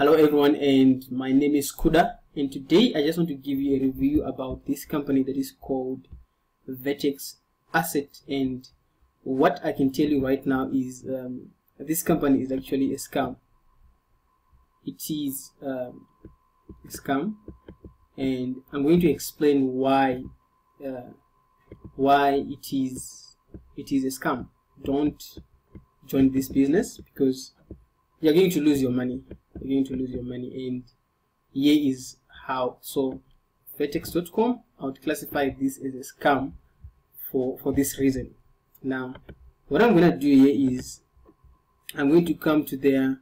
Hello everyone and my name is Kuda and today I just want to give you a review about this company that is called Vertex Asset and what I can tell you right now is um, this company is actually a scam. It is um, a scam and I'm going to explain why uh, why it is it is a scam. Don't join this business because you're going to lose your money you're going to lose your money and here is how. So vertex.com i would classify this as a scam for for this reason. Now what i'm going to do here is i'm going to come to their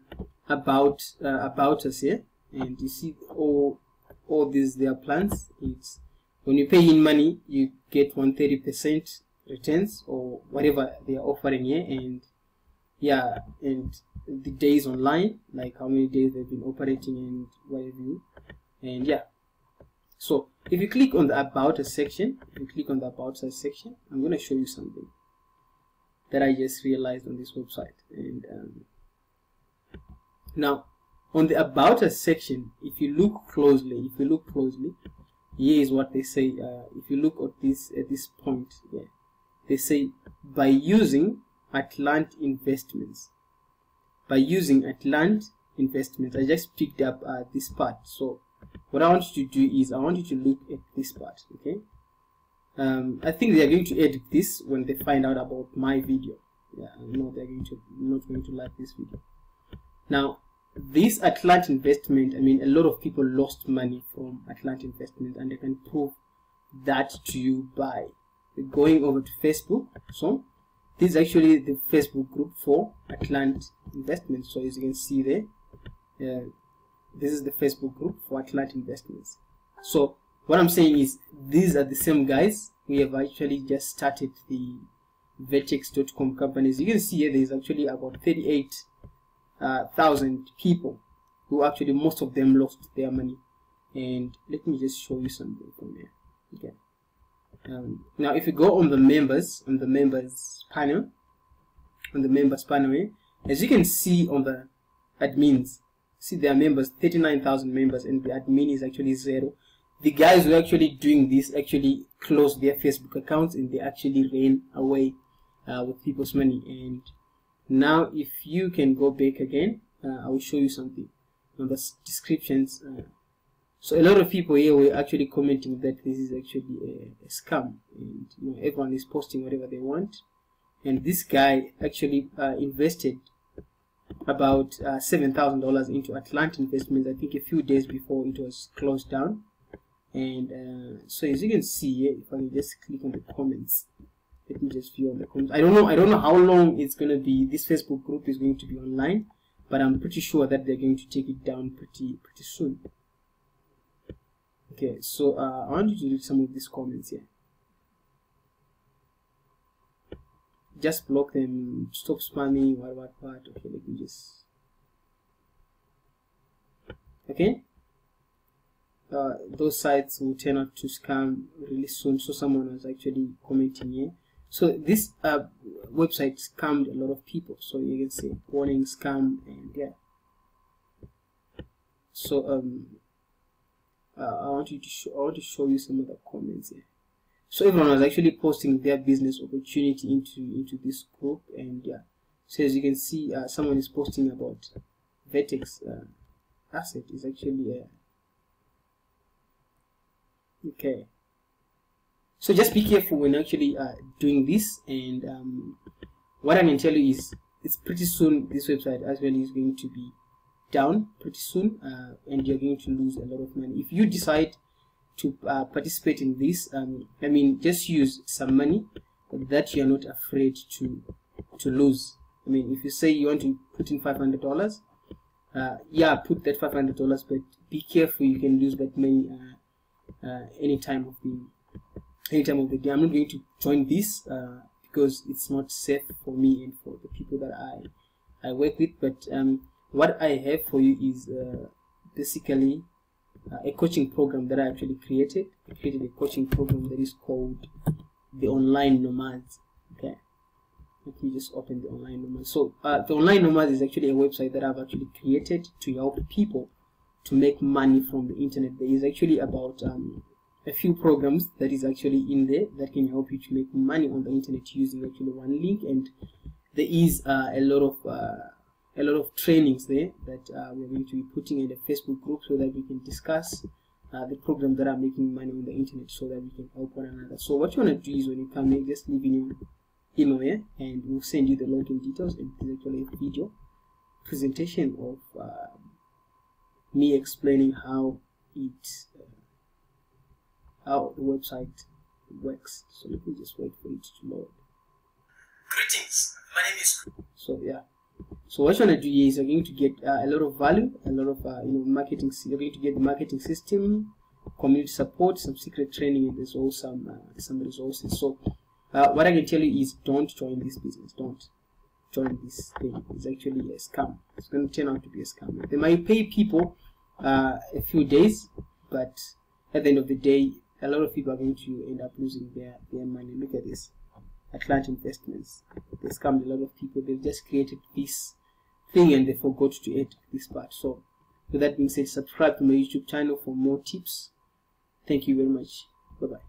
about uh, about us here and you see all all these their plans. It's when you pay in money you get 130 percent returns or whatever they are offering here and yeah and the days online like how many days they've been operating and what have you. And yeah. So if you click on the about us section if you click on the about us section i'm going to show you something that i just realized on this website. And um, now on the about us section if you look closely if you look closely here is what they say uh, if you look at this at this point yeah they say by using Atlant Investments. By using Atlant Investments, I just picked up uh, this part. So what I want you to do is I want you to look at this part, okay? Um, I think they are going to edit this when they find out about my video. Yeah, I know they're going to not going to like this video. Now, this Atlant investment, I mean, a lot of people lost money from Atlant investment, and they can prove that to you by going over to Facebook. So this is actually the facebook group for atlant investments. So as you can see there uh, this is the facebook group for atlant investments. So what i'm saying is these are the same guys. We have actually just started the vertex.com companies. You can see here there's actually about 38,000 uh, people who actually most of them lost their money. And let me just show you something from there. Okay um, now if you go on the members on the members panel on the members panel as you can see on the admins see there are members 39,000 members and the admin is actually zero. The guys who are actually doing this actually close their facebook accounts and they actually ran away uh, with people's money. And now if you can go back again uh, I will show you something. On the descriptions uh, so a lot of people here were actually commenting that this is actually a, a scam and you know, everyone is posting whatever they want. And this guy actually uh, invested about uh, $7,000 into Atlantic Investments I think a few days before it was closed down. And uh, so as you can see if I just click on the comments let me just view on the comments. I don't know I don't know how long it's gonna be this Facebook group is going to be online but I'm pretty sure that they're going to take it down pretty pretty soon okay so uh, I want you to read some of these comments here. Just block them stop spamming what what what okay let me just okay? Uh, those sites will turn out to scam really soon so someone was actually commenting here. So this uh, website scammed a lot of people so you can see warning scam and yeah. So um uh, I want you to show I want to show you some of the comments here. So everyone was actually posting their business opportunity into into this group and yeah. So as you can see uh, someone is posting about vertex uh, asset is actually uh, okay. So just be careful when actually uh, doing this and um, what I can tell you is it's pretty soon this website as well is going to be down pretty soon uh, and you're going to lose a lot of money. If you decide to uh, participate in this um, I mean just use some money that you're not afraid to to lose. I mean if you say you want to put in $500 uh, yeah put that $500 but be careful you can lose that money uh, uh, any time of the any time of the day. I'm not going to join this uh, because it's not safe for me and for the people that I I work with but um, what I have for you is uh, basically uh, a coaching program that I actually created. I created a coaching program that is called the Online Nomads. Okay, let me just open the online nomads so uh, the online nomads is actually a website that i've actually created to help people to make money from the internet there is actually about um, a few programs that is actually in there that can help you to make money on the internet using actually one link and there is uh, a lot of uh, a lot of trainings there that uh, we're going to be putting in the Facebook group so that we can discuss uh, the programs that are making money on the internet so that we can help one another. So what you want to do is when you come here, just leave in your email here and we'll send you the login details and it's actually a video presentation of uh, me explaining how it uh, how the website works. So let me just wait for it to load. Greetings, my name is. So yeah. So what you're gonna do is you're going to get uh, a lot of value, a lot of uh, you know marketing. You're going to get the marketing system, community support, some secret training, and there's also some uh, some resources. So uh, what I can tell you is don't join this business. Don't join this thing. It's actually a scam. It's going to turn out to be a scam. They might pay people uh, a few days, but at the end of the day, a lot of people are going to end up losing their their money. Look at this. Atlant Investments. They scammed a lot of people. They've just created this thing and they forgot to add this part. So, with that being said, subscribe to my YouTube channel for more tips. Thank you very much. Bye bye.